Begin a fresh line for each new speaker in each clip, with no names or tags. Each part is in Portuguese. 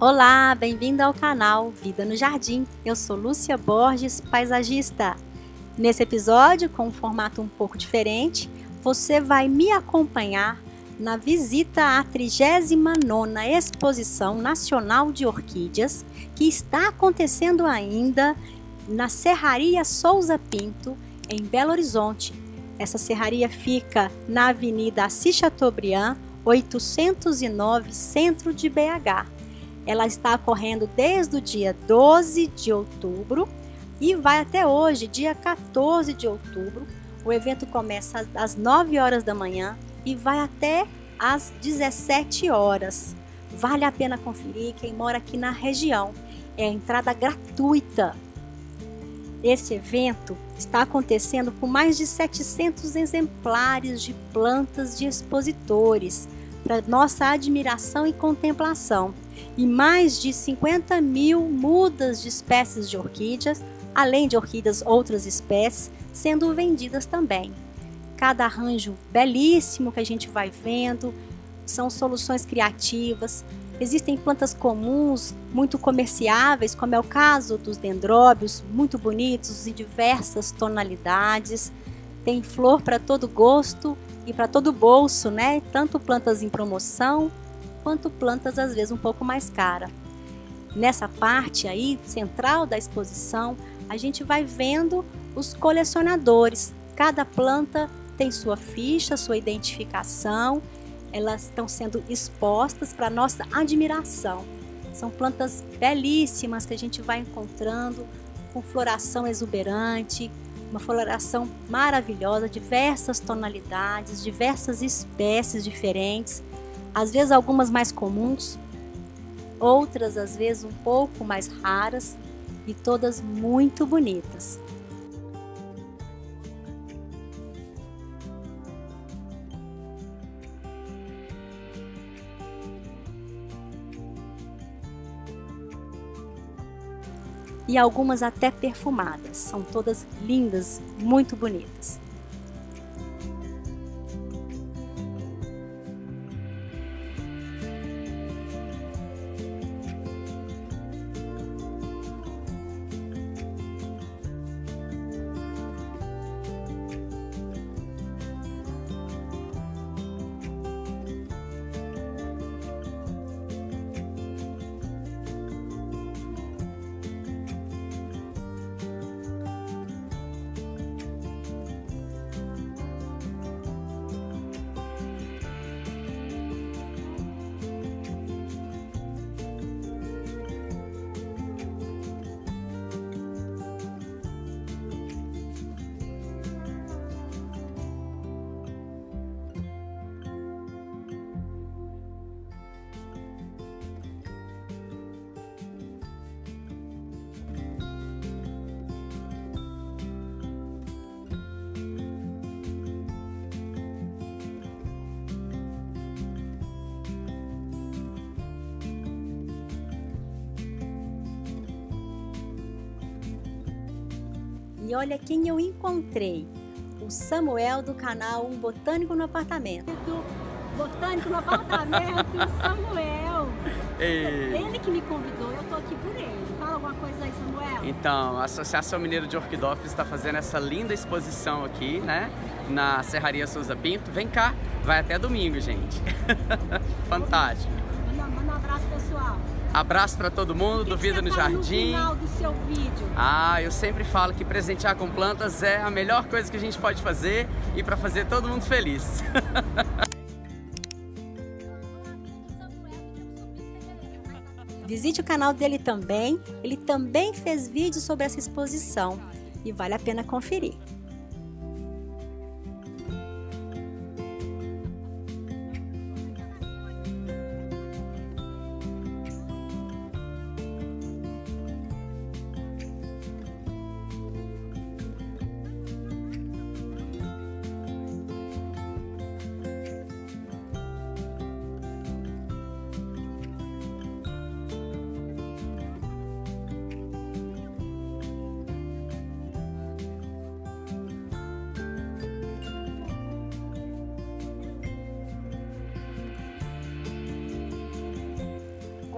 Olá, bem-vindo ao canal Vida no Jardim. Eu sou Lúcia Borges, paisagista. Nesse episódio, com um formato um pouco diferente, você vai me acompanhar na visita à 39ª Exposição Nacional de Orquídeas, que está acontecendo ainda na Serraria Souza Pinto, em Belo Horizonte. Essa serraria fica na Avenida Assis Chateaubriand, 809, centro de BH. Ela está ocorrendo desde o dia 12 de outubro e vai até hoje, dia 14 de outubro. O evento começa às 9 horas da manhã e vai até às 17 horas. Vale a pena conferir quem mora aqui na região. É entrada gratuita. Esse evento está acontecendo com mais de 700 exemplares de plantas de expositores, para nossa admiração e contemplação, e mais de 50 mil mudas de espécies de orquídeas, além de orquídeas outras espécies, sendo vendidas também. Cada arranjo belíssimo que a gente vai vendo, são soluções criativas, Existem plantas comuns, muito comerciáveis, como é o caso dos dendróbios, muito bonitos em diversas tonalidades. Tem flor para todo gosto e para todo bolso, né? Tanto plantas em promoção quanto plantas às vezes um pouco mais cara. Nessa parte aí central da exposição, a gente vai vendo os colecionadores. Cada planta tem sua ficha, sua identificação elas estão sendo expostas para nossa admiração. São plantas belíssimas que a gente vai encontrando com floração exuberante, uma floração maravilhosa, diversas tonalidades, diversas espécies diferentes, às vezes algumas mais comuns, outras às vezes um pouco mais raras e todas muito bonitas. e algumas até perfumadas. São todas lindas, muito bonitas. E olha quem eu encontrei. O Samuel do canal Um Botânico no Apartamento. Botânico no Apartamento, Samuel. Ei. Ele que me convidou, eu tô aqui por ele. Fala alguma coisa aí, Samuel.
Então, a Associação Mineira de Orquidófilos está fazendo essa linda exposição aqui, né? Na Serraria Souza Pinto. Vem cá, vai até domingo, gente. Fantástico.
Manda, manda um abraço, pessoal.
Abraço para todo mundo que do Vida no Jardim. No
final do seu vídeo?
Ah, eu sempre falo que presentear com plantas é a melhor coisa que a gente pode fazer e para fazer todo mundo feliz.
Visite o canal dele também. Ele também fez vídeos sobre essa exposição e vale a pena conferir.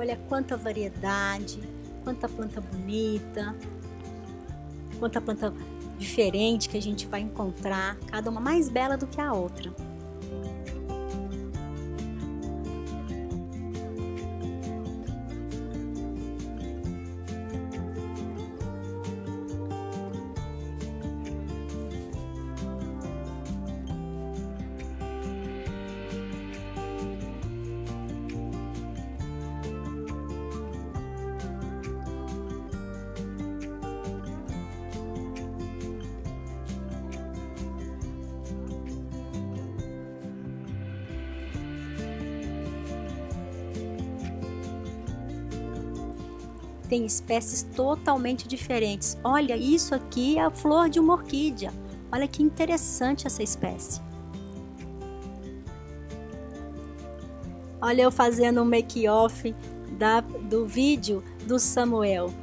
Olha quanta variedade, quanta planta bonita, quanta planta diferente que a gente vai encontrar, cada uma mais bela do que a outra. Tem espécies totalmente diferentes. Olha, isso aqui é a flor de uma orquídea. Olha que interessante essa espécie. Olha eu fazendo um make-off do vídeo do Samuel.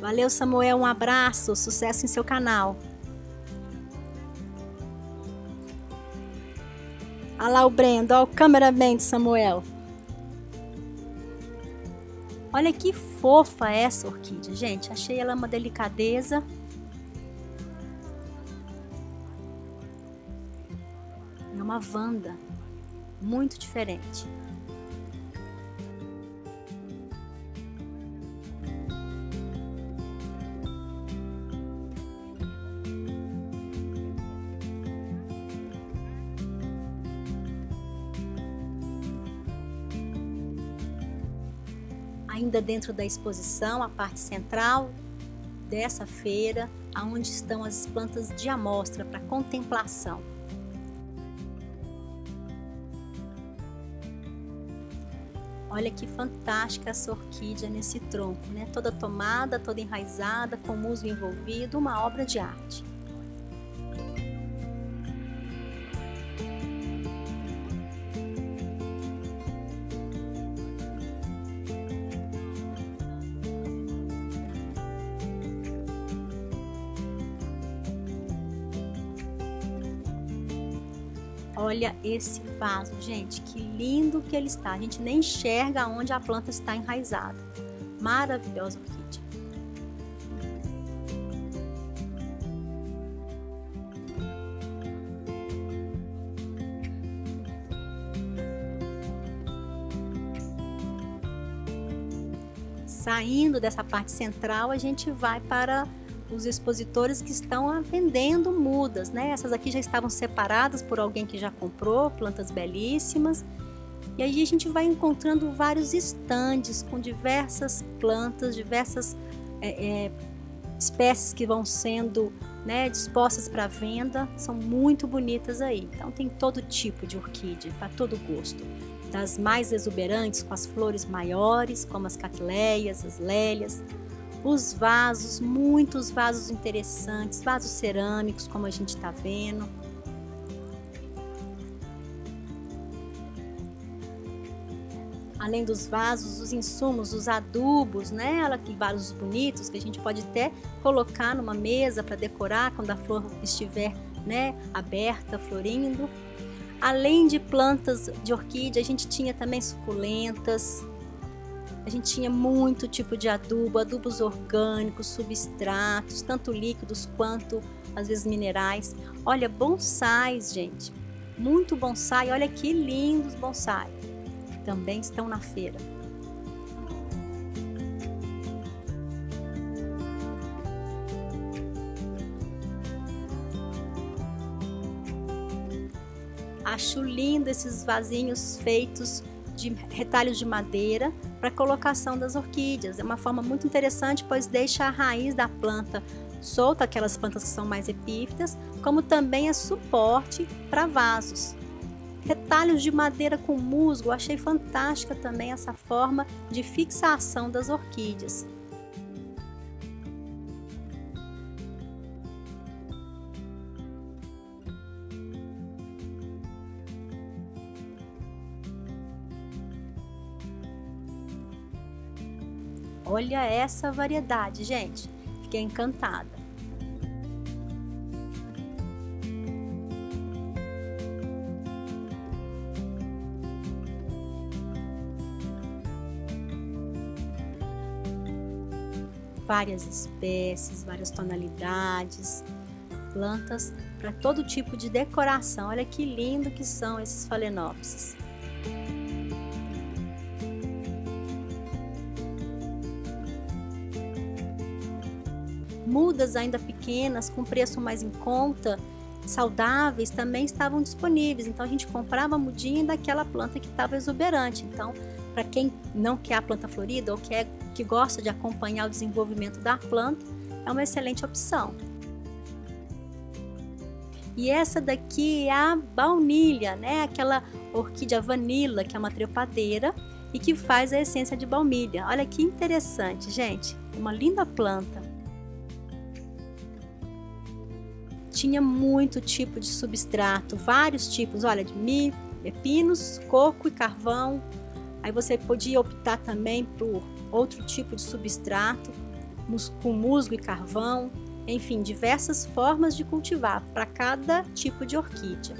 Valeu, Samuel, um abraço, sucesso em seu canal. Olha lá o Brendo, olha o cameraman do Samuel. Olha que fofa essa orquídea, gente. Achei ela uma delicadeza. É uma vanda muito diferente. Ainda dentro da exposição, a parte central dessa feira, aonde estão as plantas de amostra para contemplação. Olha que fantástica essa orquídea nesse tronco, né? Toda tomada, toda enraizada, com musgo envolvido, uma obra de arte. Olha esse vaso, gente, que lindo que ele está. A gente nem enxerga onde a planta está enraizada. Maravilhosa orquídea. Saindo dessa parte central, a gente vai para os expositores que estão vendendo mudas, né? Essas aqui já estavam separadas por alguém que já comprou, plantas belíssimas. E aí a gente vai encontrando vários estandes com diversas plantas, diversas é, é, espécies que vão sendo né, dispostas para venda. São muito bonitas aí. Então tem todo tipo de orquídea, para todo gosto. Das mais exuberantes, com as flores maiores, como as catleias, as lélias, os vasos, muitos vasos interessantes, vasos cerâmicos, como a gente está vendo. Além dos vasos, os insumos, os adubos, né? Olha que vasos bonitos que a gente pode até colocar numa mesa para decorar quando a flor estiver, né, aberta, florindo. Além de plantas de orquídea, a gente tinha também suculentas, a gente tinha muito tipo de adubo, adubos orgânicos, substratos, tanto líquidos quanto às vezes minerais. Olha, bonsais, gente. Muito bonsai. Olha que lindos bonsai. Também estão na feira. Acho lindo esses vasinhos feitos de retalhos de madeira para colocação das orquídeas. É uma forma muito interessante, pois deixa a raiz da planta solta, aquelas plantas que são mais epífitas, como também é suporte para vasos. Retalhos de madeira com musgo, achei fantástica também essa forma de fixação das orquídeas. Olha essa variedade, gente. Fiquei encantada. Várias espécies, várias tonalidades, plantas para todo tipo de decoração. Olha que lindo que são esses falenópsis. Mudas ainda pequenas, com preço mais em conta, saudáveis, também estavam disponíveis. Então a gente comprava a mudinha daquela planta que estava exuberante. Então, para quem não quer a planta florida ou quer, que gosta de acompanhar o desenvolvimento da planta, é uma excelente opção. E essa daqui é a baunilha, né? Aquela orquídea vanilla, que é uma trepadeira e que faz a essência de baunilha. Olha que interessante, gente. Uma linda planta. Tinha muito tipo de substrato, vários tipos, olha, de milho, pepinos, coco e carvão. Aí você podia optar também por outro tipo de substrato, com musgo e carvão, enfim, diversas formas de cultivar para cada tipo de orquídea.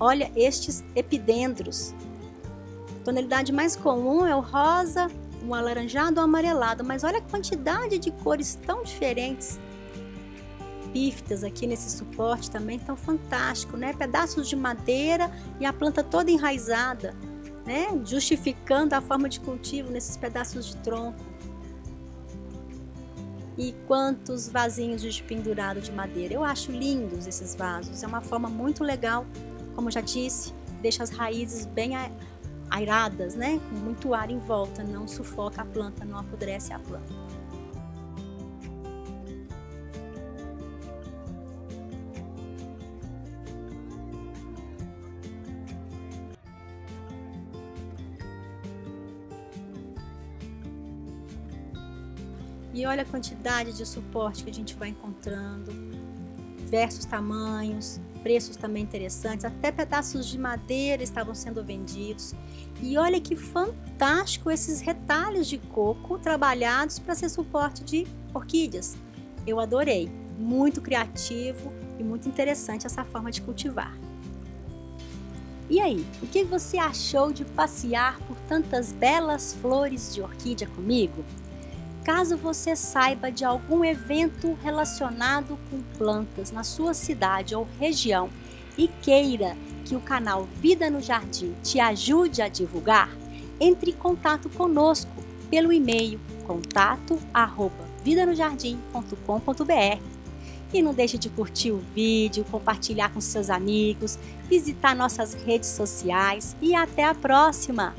Olha estes epidendros, tonalidade mais comum é o rosa, o alaranjado ou amarelado, mas olha a quantidade de cores tão diferentes. Pífitas aqui nesse suporte também estão fantástico, né? Pedaços de madeira e a planta toda enraizada, né? Justificando a forma de cultivo nesses pedaços de tronco. E quantos vasinhos de pendurado de madeira. Eu acho lindos esses vasos. É uma forma muito legal, como já disse, deixa as raízes bem airadas, né? Com muito ar em volta, não sufoca a planta, não apodrece a planta. E olha a quantidade de suporte que a gente vai encontrando, diversos tamanhos, preços também interessantes, até pedaços de madeira estavam sendo vendidos. E olha que fantástico esses retalhos de coco trabalhados para ser suporte de orquídeas. Eu adorei, muito criativo e muito interessante essa forma de cultivar. E aí, o que você achou de passear por tantas belas flores de orquídea comigo? Caso você saiba de algum evento relacionado com plantas na sua cidade ou região e queira que o canal Vida no Jardim te ajude a divulgar, entre em contato conosco pelo e-mail contato@vidanojardim.com.br. E não deixe de curtir o vídeo, compartilhar com seus amigos, visitar nossas redes sociais e até a próxima!